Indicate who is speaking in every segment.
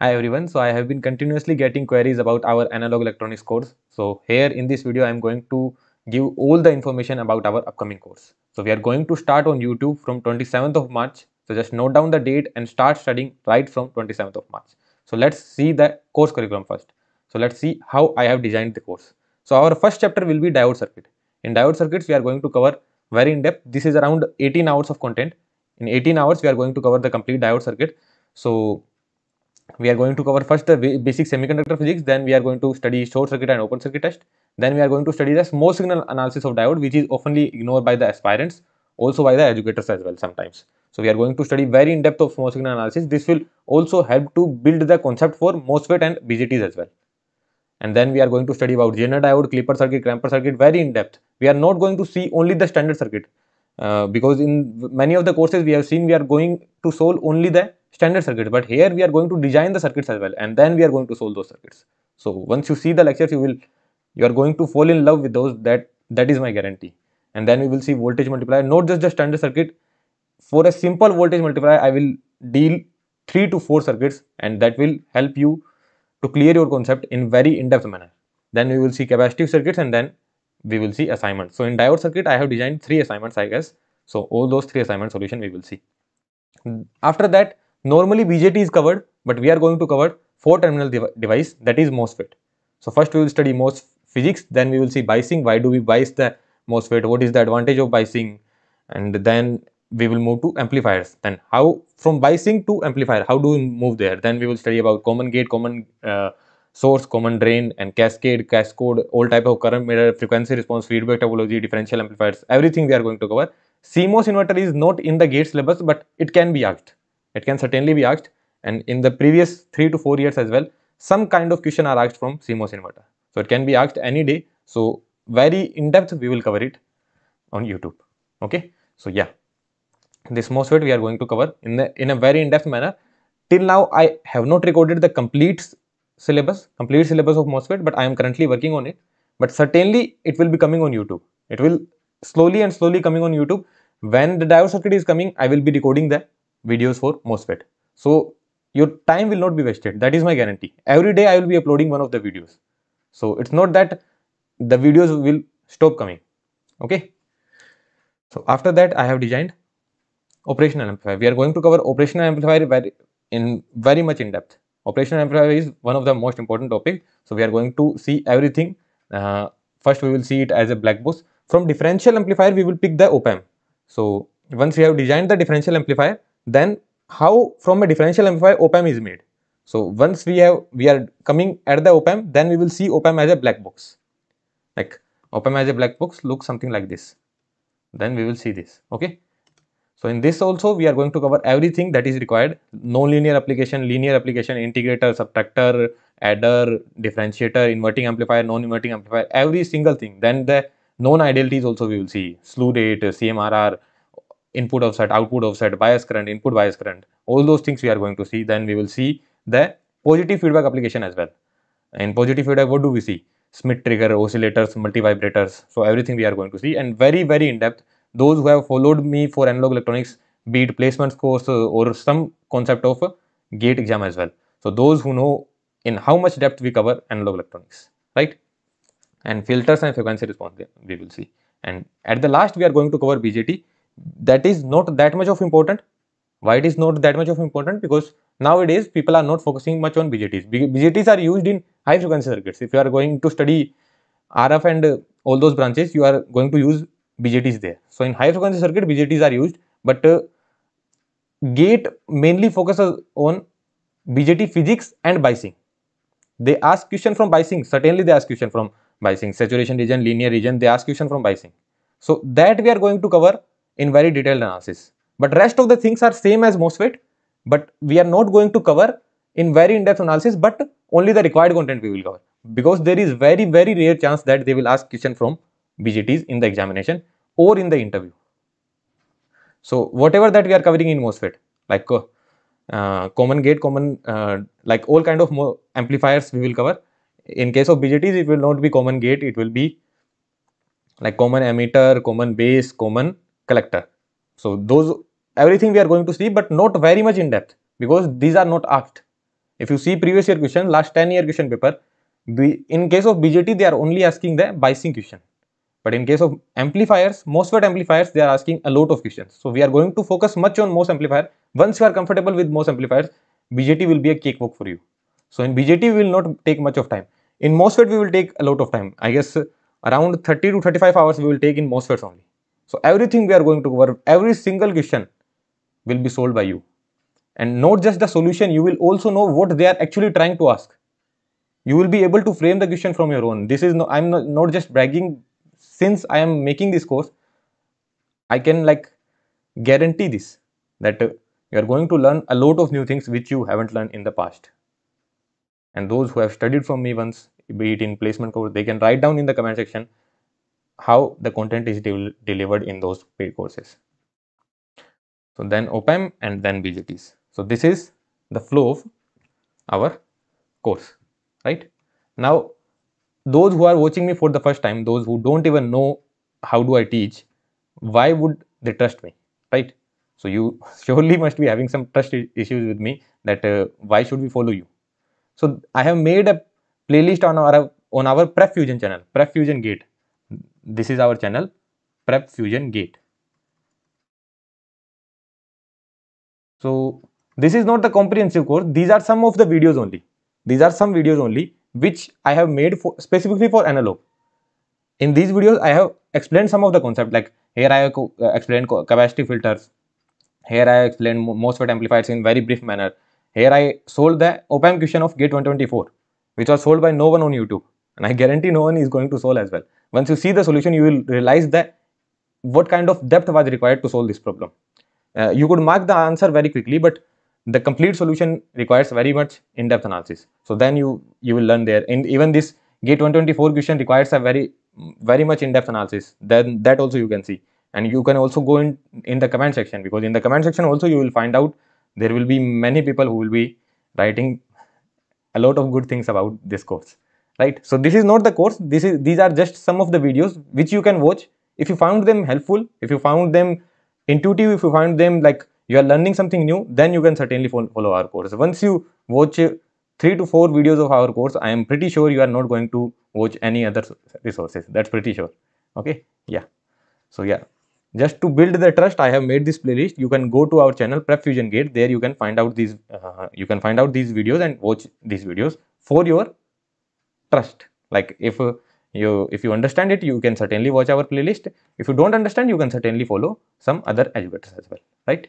Speaker 1: Hi everyone, so I have been continuously getting queries about our analog electronics course. So here in this video I am going to give all the information about our upcoming course. So we are going to start on YouTube from 27th of March. So just note down the date and start studying right from 27th of March. So let's see the course curriculum first. So let's see how I have designed the course. So our first chapter will be diode circuit. In diode circuits we are going to cover very in depth. This is around 18 hours of content. In 18 hours we are going to cover the complete diode circuit. So we are going to cover first the basic semiconductor physics then we are going to study short circuit and open circuit test then we are going to study the small signal analysis of diode which is oftenly ignored by the aspirants also by the educators as well sometimes. So we are going to study very in depth of small signal analysis. This will also help to build the concept for MOSFET and BJTs as well. And then we are going to study about Zener diode, Clipper circuit, Clamper circuit very in depth. We are not going to see only the standard circuit uh, because in many of the courses we have seen we are going to solve only the standard circuits but here we are going to design the circuits as well and then we are going to solve those circuits. So once you see the lectures you will you are going to fall in love with those that that is my guarantee. And then we will see voltage multiplier not just the standard circuit. For a simple voltage multiplier i will deal three to four circuits and that will help you to clear your concept in very in-depth manner. Then we will see capacitive circuits and then we will see assignments. So in diode circuit i have designed three assignments i guess. So all those three assignment solution we will see. After that Normally BJT is covered, but we are going to cover four terminal dev device that is MOSFET. So first we will study MOS physics, then we will see biasing, why do we bias the MOSFET, what is the advantage of biasing, and then we will move to amplifiers. Then how from biasing to amplifier, how do we move there? Then we will study about common gate, common uh, source, common drain, and cascade, cascode, all type of current mirror, frequency response, feedback topology, differential amplifiers, everything we are going to cover. CMOS inverter is not in the gate syllabus, but it can be asked. It can certainly be asked and in the previous 3 to 4 years as well, some kind of question are asked from CMOS inverter. So it can be asked any day. So very in depth we will cover it on YouTube. Okay. So yeah, this MOSFET we are going to cover in the in a very in depth manner. Till now I have not recorded the complete syllabus, complete syllabus of MOSFET, but I am currently working on it. But certainly it will be coming on YouTube. It will slowly and slowly coming on YouTube. When the diode circuit is coming, I will be recording the videos for MOSFET. So your time will not be wasted. That is my guarantee. Every day I will be uploading one of the videos. So it's not that the videos will stop coming. Okay. So after that I have designed operational amplifier. We are going to cover operational amplifier very in very much in depth. Operational amplifier is one of the most important topic. So we are going to see everything. Uh, first we will see it as a black box. From differential amplifier we will pick the op-amp. So once we have designed the differential amplifier, then how from a differential amplifier op-amp is made. So once we have we are coming at the op-amp, then we will see op-amp as a black box. Like op-amp as a black box looks something like this. Then we will see this. Okay. So in this also we are going to cover everything that is required. Non-linear application, linear application, integrator, subtractor, adder, differentiator, inverting amplifier, non-inverting amplifier, every single thing. Then the non-idealities also we will see. Slew rate, CMRR, input offset, output offset, bias current, input bias current, all those things we are going to see. Then we will see the positive feedback application as well. In positive feedback, what do we see? Schmitt trigger, oscillators, multivibrators. So everything we are going to see and very, very in depth. Those who have followed me for analog electronics, be it placements course or some concept of gate exam as well. So those who know in how much depth we cover analog electronics, right? And filters and frequency response we will see. And at the last, we are going to cover BJT that is not that much of important. Why it is not that much of important? Because nowadays people are not focusing much on bjts bjts are used in high frequency circuits. If you are going to study rf and uh, all those branches you are going to use bjts there. So in high frequency circuit bjts are used but uh, gate mainly focuses on bjt physics and biasing. They ask question from biasing. Certainly they ask question from biasing. Saturation region linear region they ask question from biasing. So that we are going to cover in very detailed analysis. But rest of the things are same as MOSFET, but we are not going to cover in very in-depth analysis, but only the required content we will cover. Because there is very, very rare chance that they will ask question from BJTs in the examination or in the interview. So whatever that we are covering in MOSFET, like uh, uh, common gate, common, uh, like all kind of amplifiers we will cover. In case of BJTs, it will not be common gate, it will be like common emitter, common base, common collector. So those everything we are going to see but not very much in depth because these are not asked. if you see previous year question last 10 year question paper in case of bjt they are only asking the biasing question. But in case of amplifiers MOSFET amplifiers they are asking a lot of questions. So we are going to focus much on MOS amplifier. Once you are comfortable with MOS amplifiers bjt will be a cakewalk for you. So in bjt we will not take much of time. In MOSFET we will take a lot of time. I guess around 30 to 35 hours we will take in MOSFETs only so everything we are going to cover every single question will be solved by you. And not just the solution you will also know what they are actually trying to ask. You will be able to frame the question from your own. This is no i'm not, not just bragging. Since i am making this course i can like guarantee this that uh, you are going to learn a lot of new things which you haven't learned in the past. And those who have studied from me once be it in placement course they can write down in the comment section how the content is del delivered in those paid courses so then op-amp and then bjts so this is the flow of our course, right? Now, those who are watching me for the first time, those who don't even know how do I teach, why would they trust me, right? So you surely must be having some trust issues with me that uh, why should we follow you? So I have made a playlist on our on our Prep Fusion channel, Prep Fusion Gate. This is our channel, Prep Fusion Gate. So this is not the comprehensive course. These are some of the videos only. These are some videos only which I have made for, specifically for analog. In these videos, I have explained some of the concept like here I have uh, explained capacitive filters. Here I explained MOSFET amplifiers in very brief manner. Here I solved the op-amp question of GATE 124 which was solved by no one on YouTube and I guarantee no one is going to solve as well. Once you see the solution, you will realize that what kind of depth was required to solve this problem. Uh, you could mark the answer very quickly, but the complete solution requires very much in-depth analysis. So then you you will learn there. And even this GATE 124 question requires a very very much in-depth analysis. Then that also you can see. And you can also go in in the comment section because in the comment section also you will find out there will be many people who will be writing a lot of good things about this course right? So this is not the course. This is these are just some of the videos which you can watch. If you found them helpful if you found them intuitive if you find them like you are learning something new then you can certainly follow our course. Once you watch three to four videos of our course i am pretty sure you are not going to watch any other resources. That's pretty sure. Okay? Yeah. So yeah. Just to build the trust i have made this playlist. You can go to our channel prep fusion gate. There you can find out these uh, you can find out these videos and watch these videos for your trust like if uh, you if you understand it you can certainly watch our playlist if you don't understand you can certainly follow some other educators as well right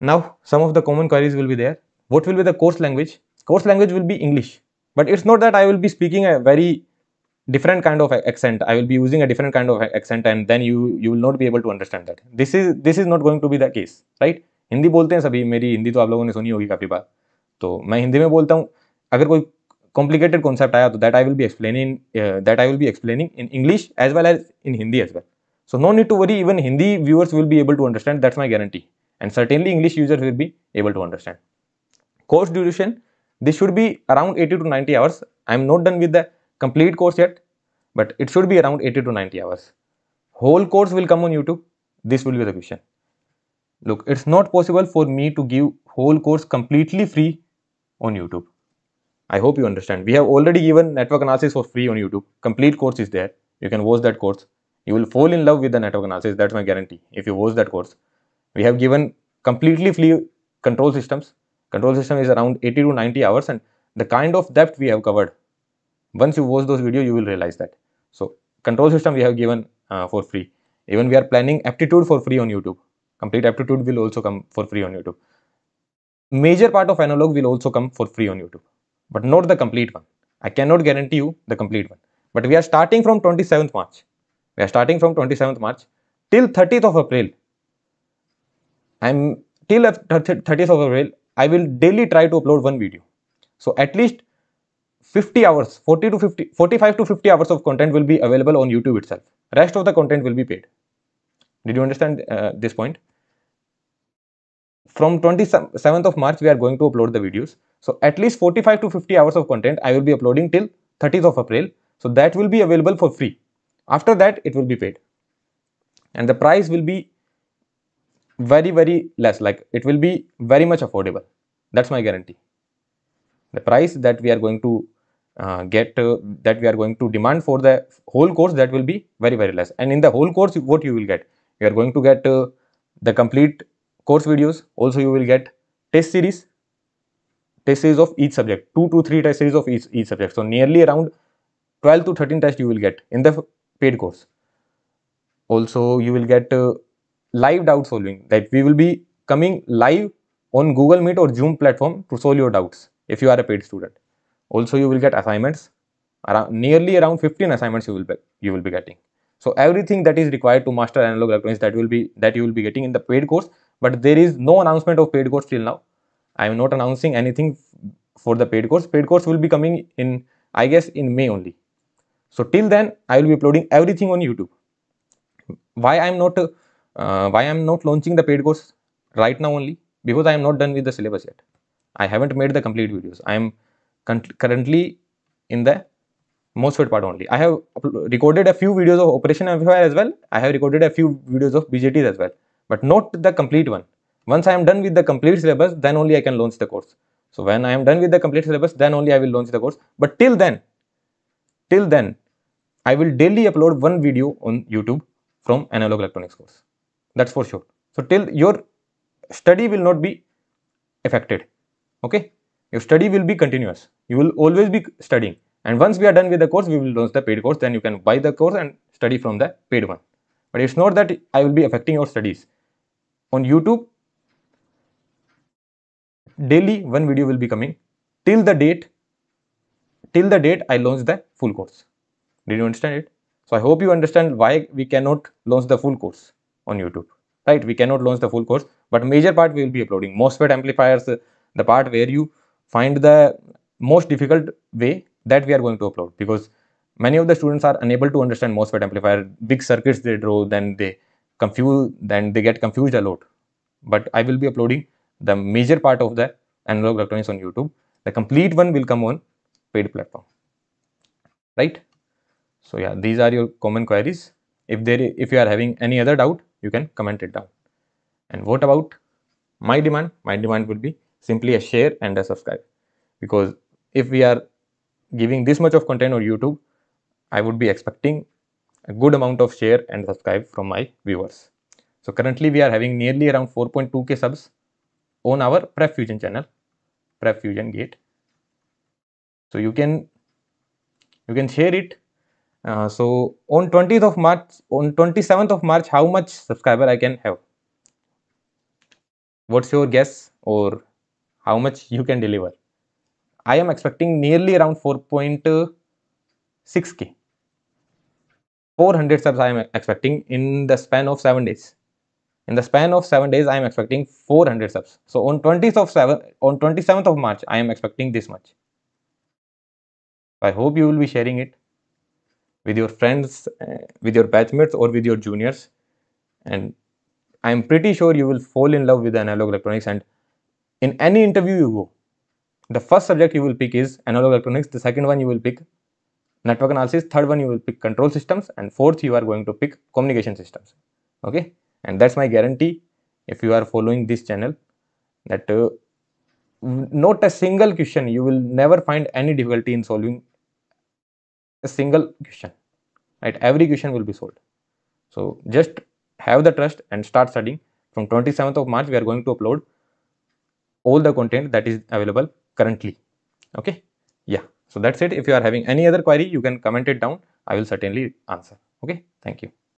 Speaker 1: now some of the common queries will be there what will be the course language course language will be english but it's not that i will be speaking a very different kind of accent i will be using a different kind of accent and then you you will not be able to understand that this is this is not going to be the case right Hindi बोलते हैं सभी मेरी हिंदी तो आप लोगों ने सुनी होगी काफ़ी बार तो मैं हिंदी में बोलता हूँ अगर कोई complicated concept aaya that I will be explaining uh, that I will be explaining in English as well as in Hindi as well. So no need to worry even Hindi viewers will be able to understand that's my guarantee and certainly English users will be able to understand. Course duration this should be around 80 to 90 hours. I am not done with the complete course yet but it should be around 80 to 90 hours. Whole course will come on YouTube. This will be the question. Look, it's not possible for me to give whole course completely free on YouTube. I hope you understand. We have already given network analysis for free on YouTube. Complete course is there. You can watch that course. You will fall in love with the network analysis. That's my guarantee. If you watch that course, we have given completely free control systems. Control system is around 80 to 90 hours and the kind of depth we have covered. Once you watch those videos, you will realize that. So control system we have given uh, for free. Even we are planning aptitude for free on YouTube. Complete aptitude will also come for free on YouTube. Major part of analog will also come for free on YouTube but not the complete one. I cannot guarantee you the complete one. But we are starting from 27th March. We are starting from 27th March till 30th of April. I'm till 30th of April. I will daily try to upload one video. So at least 50 hours, 40 to 50, 45 to 50 hours of content will be available on YouTube itself. Rest of the content will be paid. Did you understand uh, this point? From 27th of March, we are going to upload the videos. So at least 45 to 50 hours of content I will be uploading till 30th of April. So that will be available for free. After that, it will be paid. And the price will be very, very less. Like it will be very much affordable. That's my guarantee. the price that we are going to uh, get uh, that we are going to demand for the whole course that will be very very less and in the whole course what you will get you are going to get uh, the complete course videos also you will get test series test series of each subject 2 to 3 test series of each, each subject. So nearly around 12 to 13 tests you will get in the paid course. Also you will get uh, live doubt solving that we will be coming live on google meet or zoom platform to solve your doubts if you are a paid student. Also you will get assignments. Around nearly around 15 assignments you will be you will be getting. So everything that is required to master analog electronics that will be that you will be getting in the paid course but there is no announcement of paid course till now i am not announcing anything for the paid course paid course will be coming in i guess in may only so till then i will be uploading everything on youtube why i am not uh, why i am not launching the paid course right now only because i am not done with the syllabus yet i haven't made the complete videos i am currently in the MOSFET part only. I have recorded a few videos of operation amplifier as well. I have recorded a few videos of BJTs as well, but not the complete one. Once I am done with the complete syllabus, then only I can launch the course. So when I am done with the complete syllabus, then only I will launch the course. But till then, till then, I will daily upload one video on YouTube from analog electronics course. That's for sure. So till your study will not be affected. Okay, your study will be continuous. You will always be studying and once we are done with the course, we will launch the paid course. Then you can buy the course and study from the paid one. But it's not that I will be affecting your studies. On YouTube, daily one video will be coming till the date till the date I launch the full course. Did you understand it? So I hope you understand why we cannot launch the full course on YouTube. Right? We cannot launch the full course, but major part we will be uploading. MOSFET amplifiers, the part where you find the most difficult way that we are going to upload because many of the students are unable to understand MOSFET amplifier, big circuits they draw, then they confuse, then they get confused a lot. But I will be uploading the major part of the analog electronics on YouTube. The complete one will come on paid platform, right? So yeah, these are your common queries. If there, if you are having any other doubt, you can comment it down. And what about my demand? My demand would be simply a share and a subscribe because if we are giving this much of content on YouTube, I would be expecting a good amount of share and subscribe from my viewers. So currently we are having nearly around 4.2k subs on our Prep Fusion channel, Prep Fusion Gate. So you can you can share it. Uh, so on 20th of March, on 27th of March, how much subscriber I can have? What's your guess or how much you can deliver? I am expecting nearly around 4.6k. 400 subs I am expecting in the span of 7 days. In the span of 7 days I am expecting 400 subs. So on 20th of 7 on 27th of March I am expecting this much. I hope you will be sharing it with your friends, uh, with your batchmates or with your juniors. And I am pretty sure you will fall in love with analog electronics. And in any interview you go the first subject you will pick is analog electronics. The second one you will pick network analysis. Third one you will pick control systems. And fourth you are going to pick communication systems. Okay and that's my guarantee. If you are following this channel that uh, not a single question you will never find any difficulty in solving a single question. Right? Every question will be solved. So just have the trust and start studying. From 27th of march we are going to upload all the content that is available currently. Okay? Yeah. So that's it. If you are having any other query you can comment it down. I will certainly answer. Okay? Thank you